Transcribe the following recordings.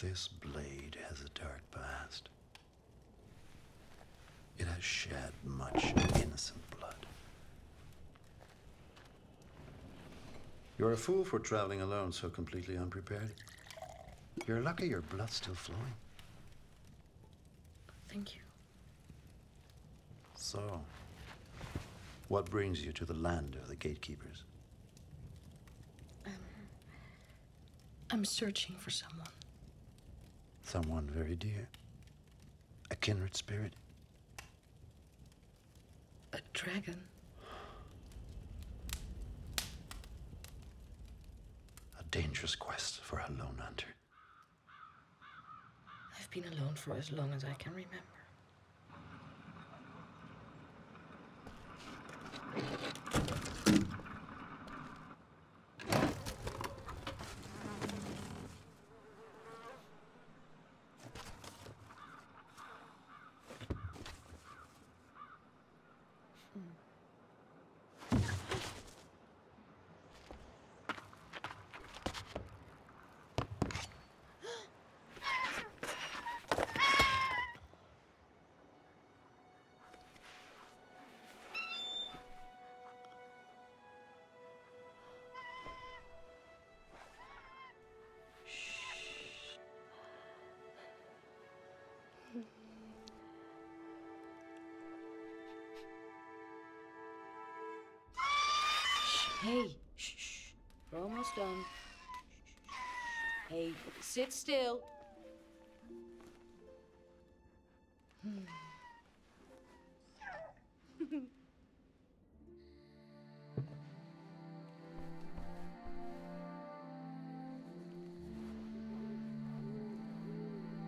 This blade has a dark past. It has shed much innocent blood. You're a fool for traveling alone so completely unprepared. You're lucky your blood's still flowing. Thank you. So, what brings you to the land of the gatekeepers? Um, I'm searching for someone. Someone very dear. A kindred spirit. A dragon. A dangerous quest for a lone hunter. I've been alone for as long as I can remember. Hey, shh, shh. We're almost done. Hey, sit still.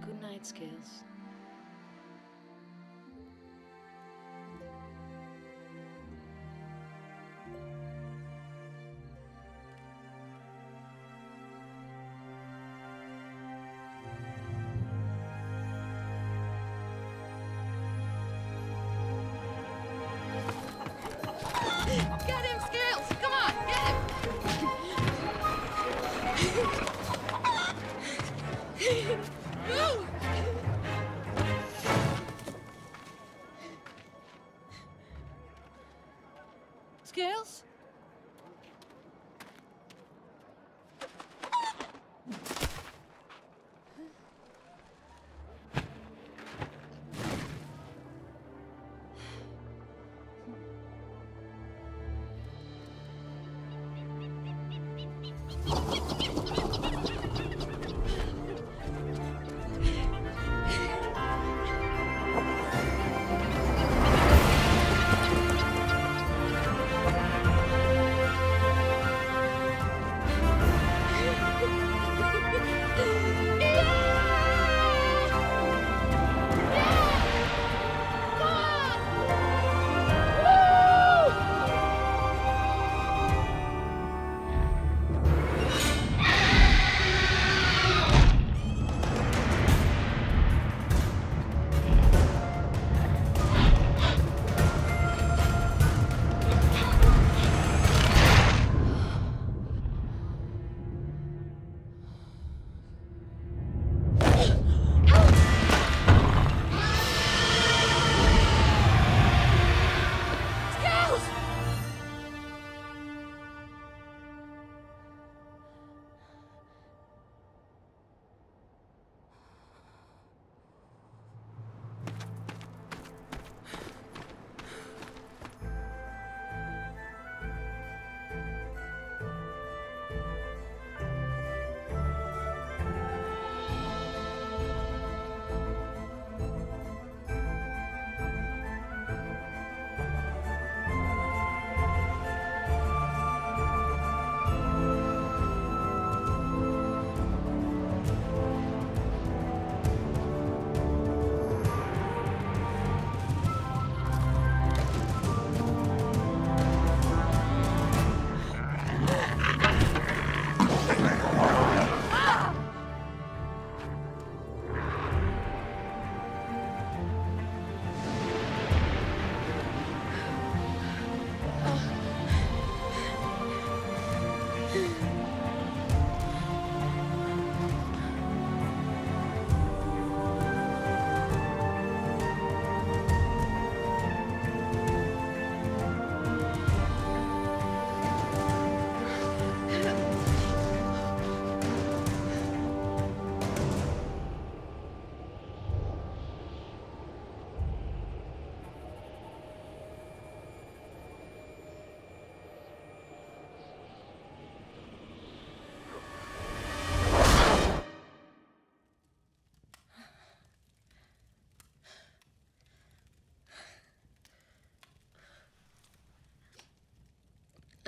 Good night, Scales.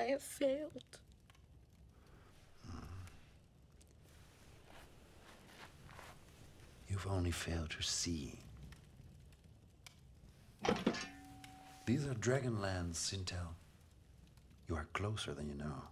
Have failed. You've only failed to see. These are Dragonlands, Sintel. You are closer than you know.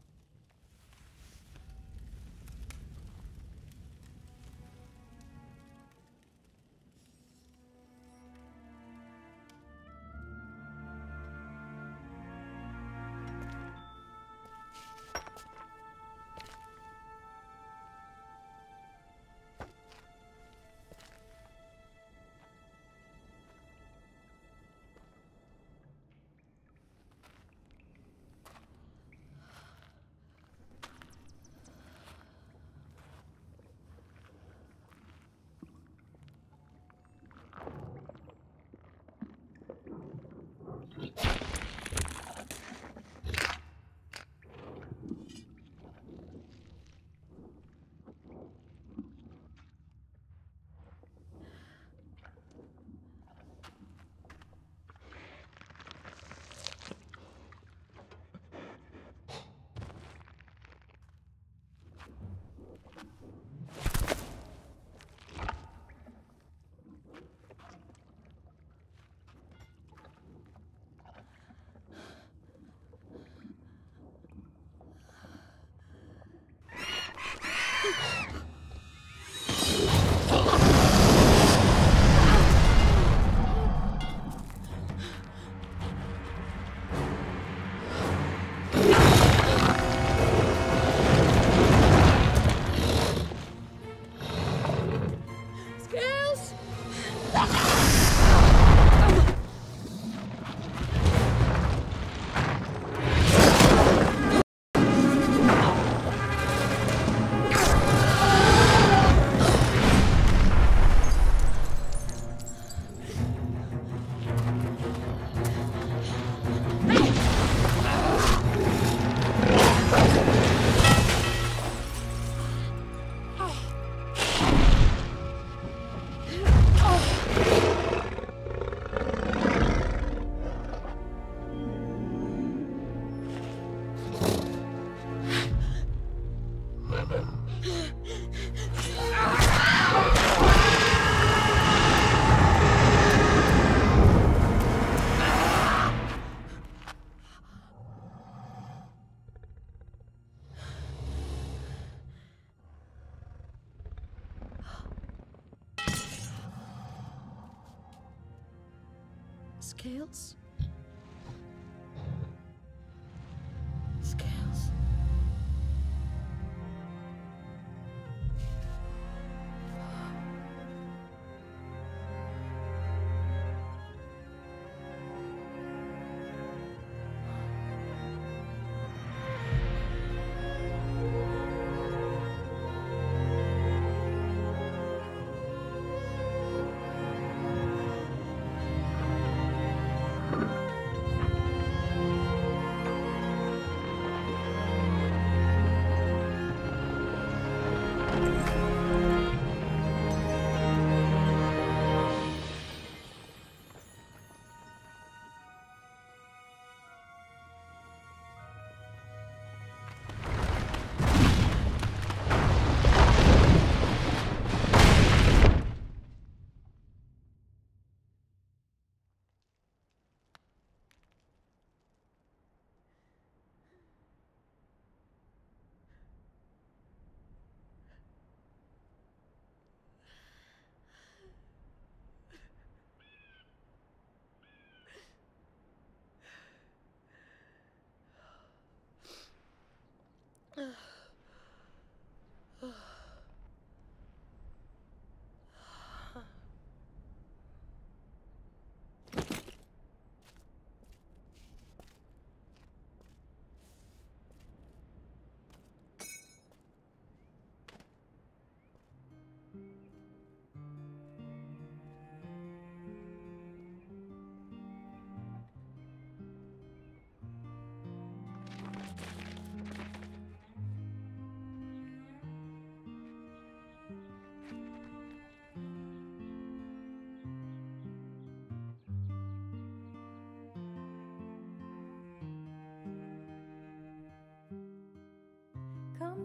Scales?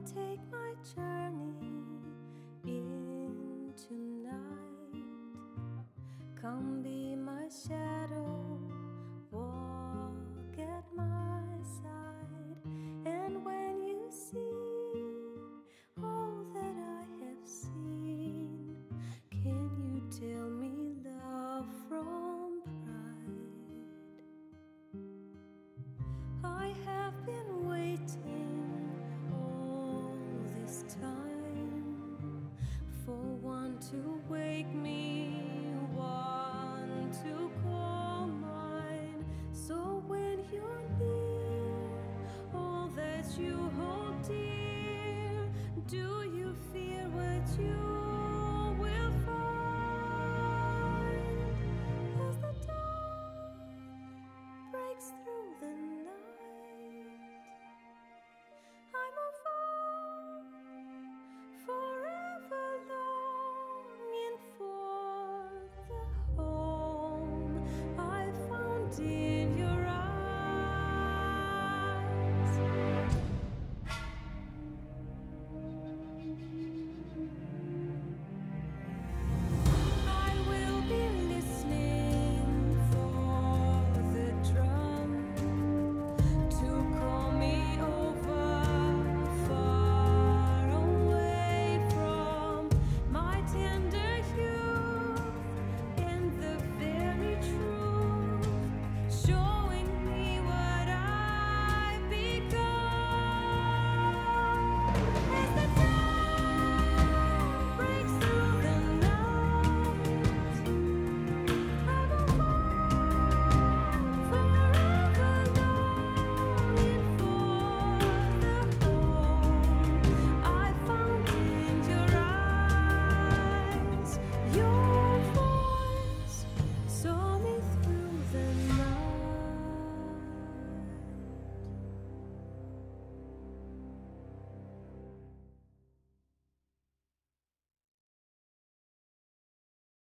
take my journey into night. Come be my shadow. to wake me, one to call mine. So when you're near, all that you